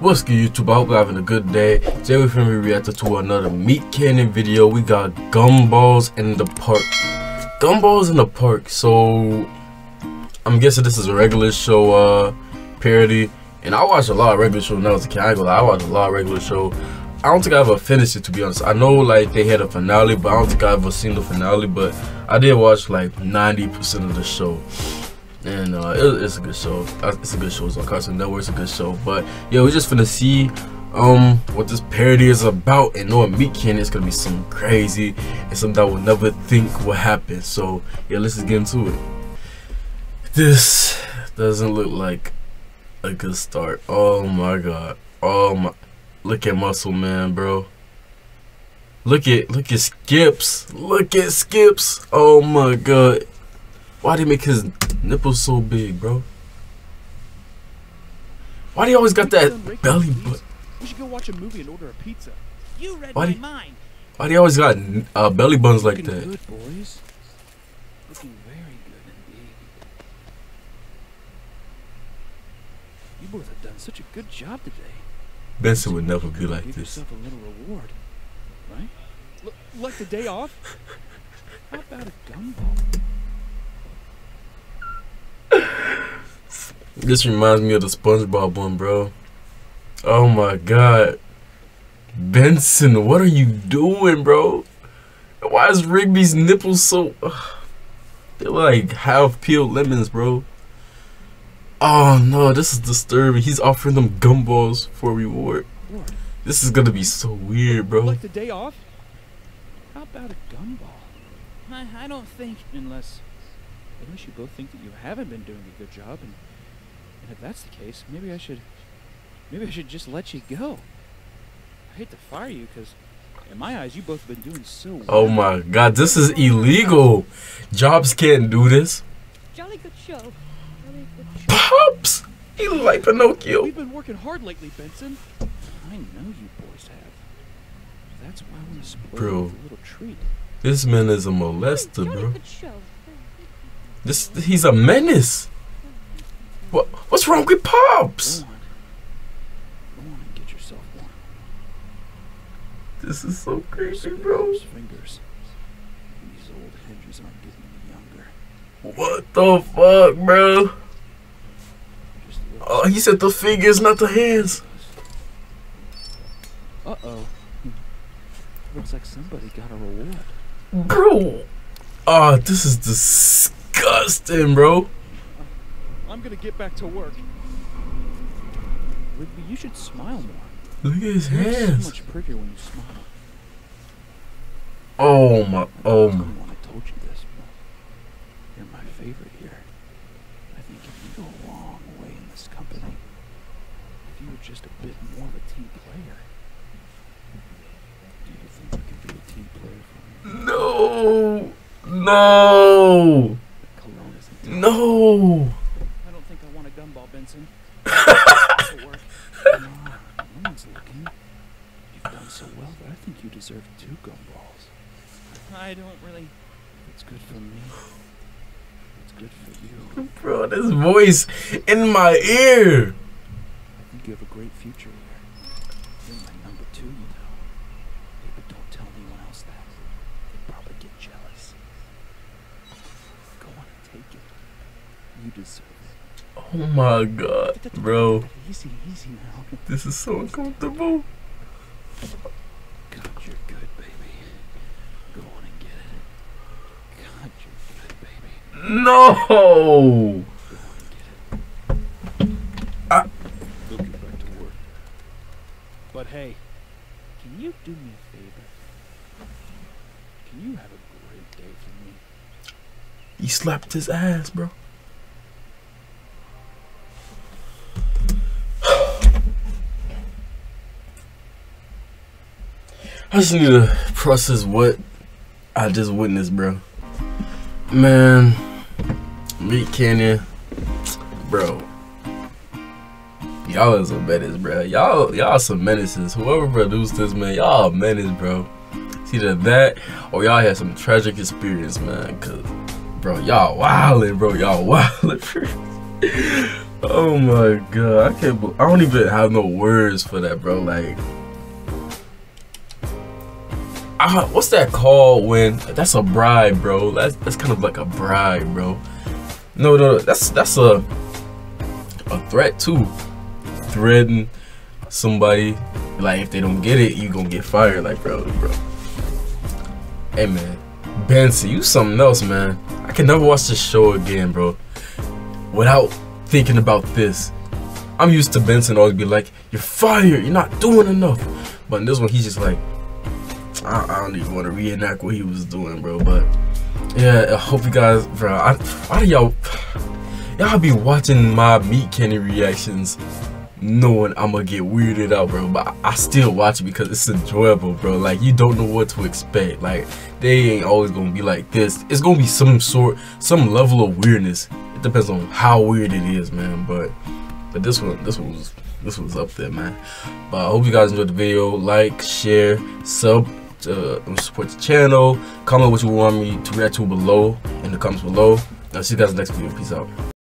What's good YouTube? I hope you're having a good day. Today we're to be reacting to another Meat Canyon video. We got Gumballs in the Park. Gumballs in the Park. So, I'm guessing this is a regular show uh, parody. And I watched a lot of regular shows when I was a kid. I, I watched a lot of regular show. I don't think I ever finished it to be honest. I know like they had a finale, but I don't think I ever seen the finale. But I did watch like 90% of the show and uh, it, it's a good show. It's a good show. It's on Cartoon Network. It's a good show. But yeah, we're just finna see um what this parody is about, and knowing Canyon, it's gonna be some crazy and something I would never think would happen. So yeah, let's just get into it. This doesn't look like a good start. Oh my god. Oh my. Look at Muscle Man, bro. Look at look at Skips. Look at Skips. Oh my god. Why they make his nipples so big, bro? Why do you always got that belly button? We should go watch a movie and order a pizza. You read Why my do- mind. Why do you always got uh, belly buttons like Looking that? good, boys. Looking very good indeed. You both have done such a good job today. Benson would never be like this. a little reward, right? L- like the day off? How about a gumball? This reminds me of the SpongeBob one, bro. Oh my god. Benson, what are you doing, bro? Why is Rigby's nipples so. they're like half peeled lemons, bro. Oh no, this is disturbing. He's offering them gumballs for reward. This is gonna be so weird, bro. like the day off? How about a gumball? I, I don't think. Unless, unless you both think that you haven't been doing a good job, and, and if that's the case, maybe I should, maybe I should just let you go. I hate to fire you, because in my eyes, you both have been doing so oh well. Oh my god, this is illegal. Jobs can't do this. Jolly good show. Jolly good show. Pops! He look like Pinocchio. We've been working hard lately, Benson. I know you boys have. That's why I want to spoil Bro. you with a little treat. This man is a molester, bro. This he's a menace. What what's wrong with Pops? Go on. Go on and get yourself one. This is so crazy, Look bro. fingers. These old hinges aren't getting any younger. What the fuck, bro? Just a little Oh, he said the fingers, not the hands. Uh-oh. Looks like somebody got a reward. Bro. Oh, this is disgusting, bro. I'm gonna get back to work. Rigby, you should smile more. Look at his You look so much prettier when you smile. Oh my, oh my. I told you this, but you're my favorite here. I think you can go a long way this company. If you were just a bit more of a team player. Do you think you can be a team player for me? No. No. No. I don't think I want a gumball, Benson. to work. Come on, no one's looking. You've done so well that I think you deserve two gumballs. I don't really. It's good for me. It's good for you. Bro, this voice in my ear. I think you have a great future here. You're my number two, you know. But don't tell anyone else that. They'd probably get jealous. Go on and take it. You deserve it. Oh my god, bro. Easy, easy now. This is so uncomfortable. God, you're good, baby. Go on and get it. God, you're good, baby. No. Go on and get it. Ah. We'll get back to work. But hey, can you do me a favor? Can you have a great day for me? He slapped his ass, bro. I just need to process what I just witnessed, bro. Man, Meat Canyon, bro. Y'all is a menace, bro. Y'all, y'all some menaces. Whoever produced this, man, y'all a menace, bro. It's either that or y'all had some tragic experience, man. Cause, bro, y'all wildin', bro. Y'all wildin'. oh my god, I can't. I don't even have no words for that, bro. Like, I, what's that called when that's a bribe, bro? That's that's kind of like a bribe, bro. No, no, that's that's a a threat too. Threatening somebody, like if they don't get it, you gonna get fired. Like, bro, bro. Hey man, Benson, you something else, man. I can never watch this show again, bro, without thinking about this. I'm used to Benson always be like, "You're fired. You're not doing enough." But in this one, he's just like, I, I don't even want to reenact what he was doing, bro. But yeah, I hope you guys, bro. I, why do y'all, y'all be watching my Meat Canyon reactions, knowing I'm gonna get weirded out, bro. But I still watch it because it's enjoyable, bro. Like you don't know what to expect. Like they ain't always gonna be like this. It's gonna be some sort, some level of weirdness. It depends on how weird it is, man. But but this one, this one was. This was up there, man. But I hope you guys enjoyed the video. Like, share, sub, uh, support the channel. Comment what you want me to react to below in the comments below. I'll see you guys next video. Peace out.